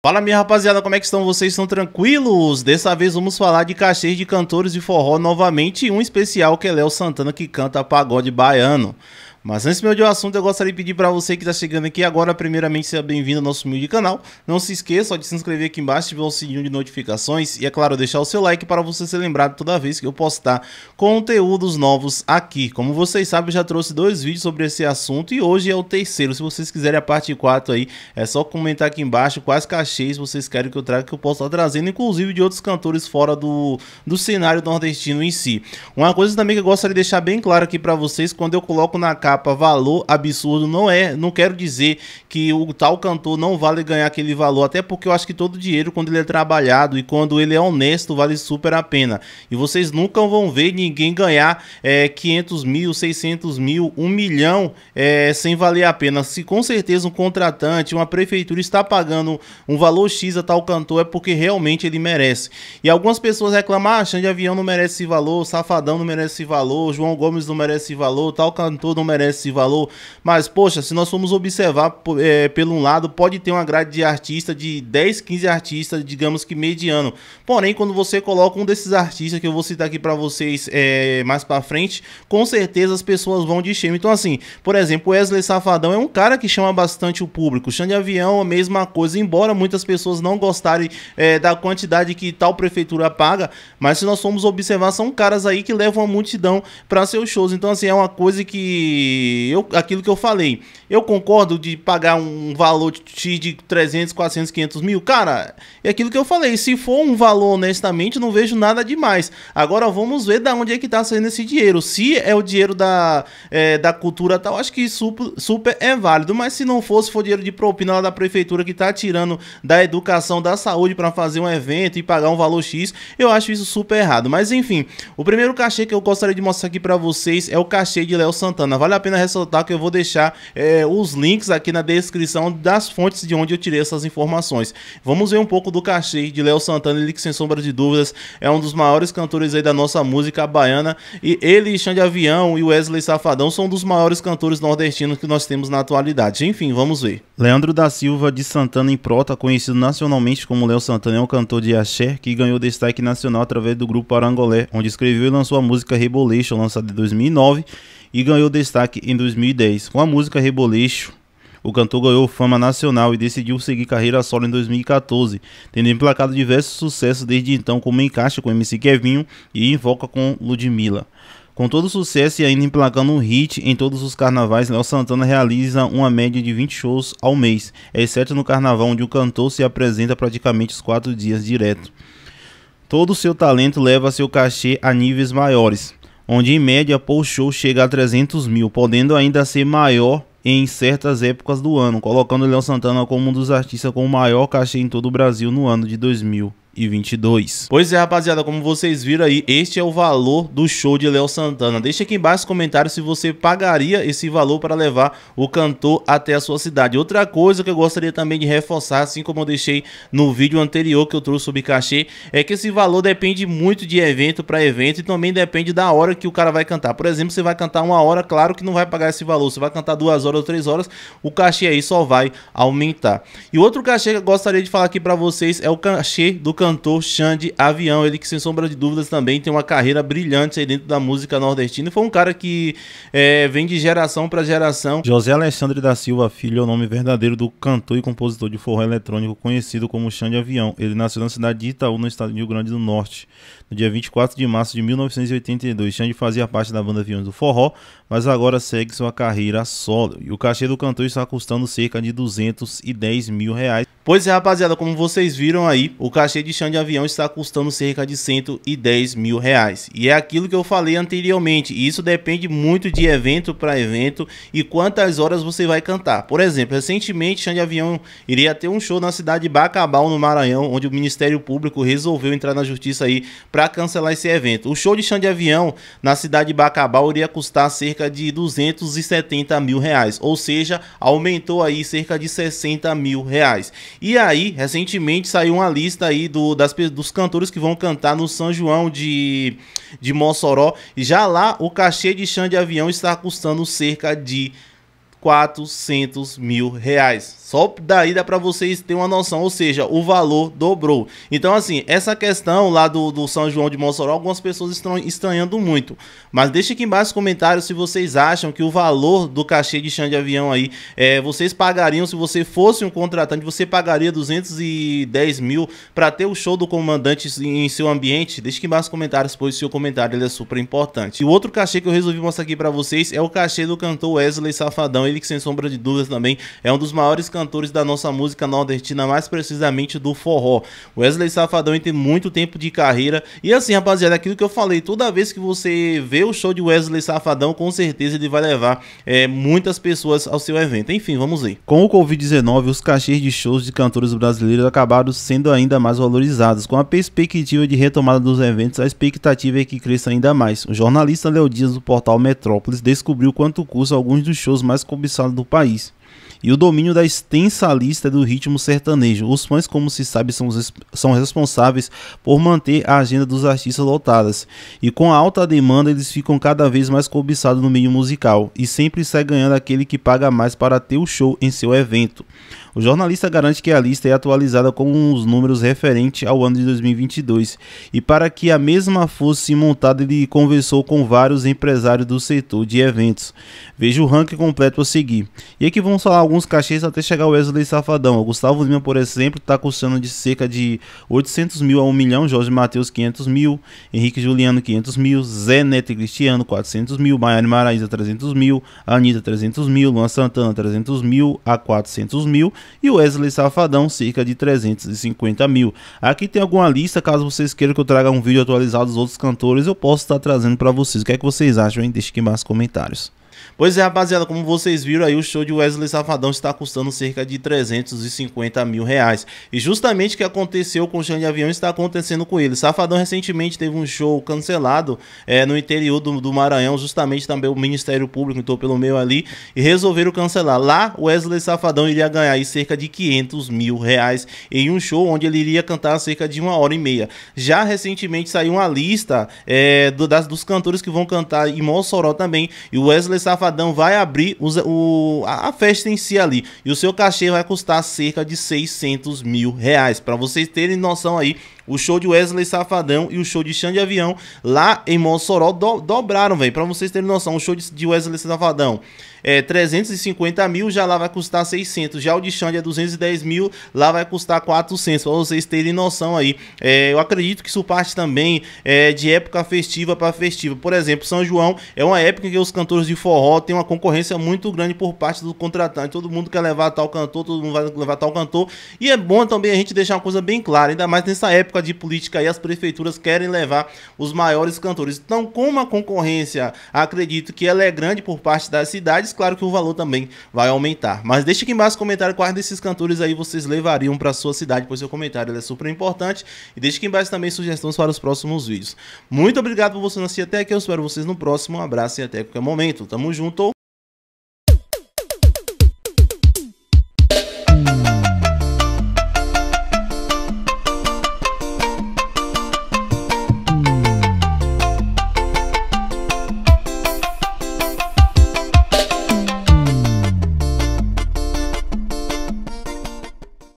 Fala minha rapaziada, como é que estão vocês? Estão tranquilos? Dessa vez vamos falar de cachês de cantores de forró novamente, um especial que é Léo Santana que canta pagode baiano. Mas antes meu de um assunto, eu gostaria de pedir para você que está chegando aqui agora, primeiramente, seja bem-vindo ao nosso humilde canal. Não se esqueça de se inscrever aqui embaixo, ativar o sininho de notificações e, é claro, deixar o seu like para você ser lembrado toda vez que eu postar conteúdos novos aqui. Como vocês sabem, eu já trouxe dois vídeos sobre esse assunto e hoje é o terceiro. Se vocês quiserem a parte 4 aí, é só comentar aqui embaixo quais cachês vocês querem que eu traga, que eu possa estar trazendo, inclusive de outros cantores fora do, do cenário nordestino em si. Uma coisa também que eu gostaria de deixar bem claro aqui para vocês, quando eu coloco na capa capa valor absurdo não é, não quero dizer que o tal cantor não vale ganhar aquele valor, até porque eu acho que todo dinheiro quando ele é trabalhado e quando ele é honesto vale super a pena. E vocês nunca vão ver ninguém ganhar é, 500 mil, 600 mil, 1 milhão é, sem valer a pena. Se com certeza um contratante, uma prefeitura está pagando um valor X a tal cantor é porque realmente ele merece. E algumas pessoas reclamam, ah, Xande Avião não merece esse valor, Safadão não merece esse valor, João Gomes não merece esse valor, tal cantor não merece esse valor. Mas, poxa, se nós formos observar é, pelo um lado, pode ter uma grade de artista de 10, 15 artistas, digamos que mediano. Porém, quando você coloca um desses artistas que eu vou citar aqui para vocês é, mais para frente, com certeza as pessoas vão de cheio. Então, assim, por exemplo, Wesley Safadão é um cara que chama bastante o público. Xande Avião, a mesma coisa, embora muitas pessoas não gostarem é, da quantidade que tal prefeitura paga, mas se nós formos observar, são caras aí que levam a multidão para seus shows. Então, assim, é uma coisa que eu, aquilo que eu falei, eu concordo de pagar um valor de, de 300, 400, 500 mil. Cara, é aquilo que eu falei. Se for um valor honestamente, não vejo nada demais. Agora vamos ver da onde é que tá saindo esse dinheiro. Se é o dinheiro da, é, da cultura tal, acho que super, super é válido. Mas se não fosse, for dinheiro de propina lá da prefeitura que tá tirando da educação, da saúde para fazer um evento e pagar um valor X, eu acho isso super errado. Mas enfim, o primeiro cachê que eu gostaria de mostrar aqui para vocês é o cachê de Léo Santana. Vale a pena ressaltar que eu vou deixar é, os links aqui na descrição das fontes de onde eu tirei essas informações. Vamos ver um pouco do cachê de Léo Santana, ele que sem sombra de dúvidas é um dos maiores cantores aí da nossa música baiana. E ele, Xande Avião e Wesley Safadão são um dos maiores cantores nordestinos que nós temos na atualidade. Enfim, vamos ver. Leandro da Silva de Santana em Prota, conhecido nacionalmente como Léo Santana, é um cantor de axé que ganhou destaque nacional através do grupo Arangolé, onde escreveu e lançou a música Rebolation, lançada em 2009 e ganhou destaque em 2010. Com a música Reboleixo, o cantor ganhou fama nacional e decidiu seguir carreira solo em 2014, tendo emplacado diversos sucessos desde então, como Encaixa com MC Kevinho e Invoca com Ludmilla. Com todo sucesso e ainda emplacando um hit em todos os carnavais, Léo Santana realiza uma média de 20 shows ao mês, exceto no carnaval, onde o cantor se apresenta praticamente os quatro dias direto. Todo o seu talento leva seu cachê a níveis maiores onde em média por show chega a 300 mil, podendo ainda ser maior em certas épocas do ano, colocando Léo Santana como um dos artistas com o maior cachê em todo o Brasil no ano de 2000. 2022. Pois é, rapaziada, como vocês viram aí, este é o valor do show de Léo Santana. Deixa aqui embaixo nos comentários se você pagaria esse valor para levar o cantor até a sua cidade. Outra coisa que eu gostaria também de reforçar, assim como eu deixei no vídeo anterior que eu trouxe sobre cachê, é que esse valor depende muito de evento para evento e também depende da hora que o cara vai cantar. Por exemplo, você vai cantar uma hora, claro que não vai pagar esse valor. Você vai cantar duas horas ou três horas, o cachê aí só vai aumentar. E outro cachê que eu gostaria de falar aqui para vocês é o cachê do cantor cantor Xande Avião, ele que sem sombra de dúvidas também tem uma carreira brilhante aí dentro da música nordestina. Foi um cara que é, vem de geração para geração. José Alexandre da Silva Filho é o nome verdadeiro do cantor e compositor de forró eletrônico conhecido como Xande Avião. Ele nasceu na cidade de Itaú, no estado do Rio Grande do Norte, no dia 24 de março de 1982. Xande fazia parte da banda Aviões do Forró, mas agora segue sua carreira solo. E o cachê do cantor está custando cerca de 210 mil reais. Pois é, rapaziada, como vocês viram aí, o cachê de chão de avião está custando cerca de 110 mil reais. E é aquilo que eu falei anteriormente, isso depende muito de evento para evento e quantas horas você vai cantar. Por exemplo, recentemente, chão de avião iria ter um show na cidade de Bacabal, no Maranhão, onde o Ministério Público resolveu entrar na justiça aí para cancelar esse evento. O show de chão de avião na cidade de Bacabal iria custar cerca de 270 mil reais, ou seja, aumentou aí cerca de 60 mil reais. E aí, recentemente saiu uma lista aí do, das, dos cantores que vão cantar no São João de, de Mossoró. Já lá, o cachê de chão de avião está custando cerca de 400 mil reais. Só daí dá para vocês terem uma noção, ou seja, o valor dobrou. Então, assim, essa questão lá do, do São João de Mossoró, algumas pessoas estão estranhando muito. Mas deixe aqui embaixo nos comentários se vocês acham que o valor do cachê de chão de avião aí, é, vocês pagariam, se você fosse um contratante, você pagaria 210 mil para ter o show do comandante em seu ambiente? Deixe aqui embaixo nos comentários, pois seu comentário ele é super importante. E o outro cachê que eu resolvi mostrar aqui para vocês é o cachê do cantor Wesley Safadão ele que sem sombra de dúvidas também é um dos maiores cantores da nossa música nordestina, mais precisamente do forró. Wesley Safadão tem muito tempo de carreira e assim, rapaziada, aquilo que eu falei, toda vez que você vê o show de Wesley Safadão, com certeza ele vai levar é, muitas pessoas ao seu evento. Enfim, vamos ver. Com o Covid-19, os cachês de shows de cantores brasileiros acabaram sendo ainda mais valorizados. Com a perspectiva de retomada dos eventos, a expectativa é que cresça ainda mais. O jornalista Léo Dias do portal Metrópolis descobriu quanto custa alguns dos shows mais cobiçado do país. E o domínio da extensa lista do ritmo sertanejo. Os fãs, como se sabe, são, são responsáveis por manter a agenda dos artistas lotadas. E com a alta demanda, eles ficam cada vez mais cobiçados no meio musical. E sempre sai ganhando aquele que paga mais para ter o show em seu evento. O jornalista garante que a lista é atualizada com os números referentes ao ano de 2022 e para que a mesma fosse montada ele conversou com vários empresários do setor de eventos. Veja o ranking completo a seguir. E aqui vamos falar alguns cachês até chegar ao Wesley Safadão. O Gustavo Lima, por exemplo, está custando de cerca de 800 mil a 1 milhão, Jorge Matheus 500 mil, Henrique Juliano 500 mil, Zé Neto e Cristiano 400 mil, Maiane Maraíza 300 mil, Anitta 300 mil, Luan Santana 300 mil a 400 mil e o Wesley Safadão cerca de 350 mil. Aqui tem alguma lista, caso vocês queiram que eu traga um vídeo atualizado dos outros cantores, eu posso estar trazendo para vocês. O que é que vocês acham, hein? Deixe aqui nos comentários. Pois é, rapaziada, como vocês viram aí, o show de Wesley Safadão está custando cerca de 350 mil reais. E justamente o que aconteceu com o Xande Avião está acontecendo com ele. Safadão recentemente teve um show cancelado é, no interior do, do, Maranhão, justamente também o Ministério Público entrou pelo meio ali e resolveram cancelar. Lá, Wesley Safadão iria ganhar aí cerca de 500 mil reais em um show onde ele iria cantar cerca de uma hora e meia. Já recentemente saiu uma lista é, do, das, dos cantores que vão cantar em Mossoró também. E o Wesley Safadão Safadão vai abrir o, a festa em si ali. E o seu cachê vai custar cerca de 600 mil reais. Para vocês terem noção aí, o show de Wesley Safadão e o show de Xande Avião lá em Mossoró do, dobraram, velho. Para vocês terem noção, o show de, Wesley Safadão é 350 mil, já lá vai custar 600. Já o de Xande é 210 mil, lá vai custar 400. Para vocês terem noção aí. É, eu acredito que isso parte também é, de época festiva para festiva. Por exemplo, São João é uma época que os cantores de forró têm uma concorrência muito grande por parte do contratante. Todo mundo quer levar tal cantor, todo mundo vai levar tal cantor. E é bom também a gente deixar uma coisa bem clara, ainda mais nessa época de política aí, as prefeituras querem levar os maiores cantores. Então, como a concorrência, acredito que ela é grande por parte das cidades, claro que o valor também vai aumentar. Mas deixe aqui embaixo no comentário quais desses cantores aí vocês levariam para sua cidade, pois seu comentário é super importante. E deixe aqui embaixo também sugestões para os próximos vídeos. Muito obrigado por você assistir até aqui, eu espero vocês no próximo. Um abraço e até qualquer momento. Tamo junto.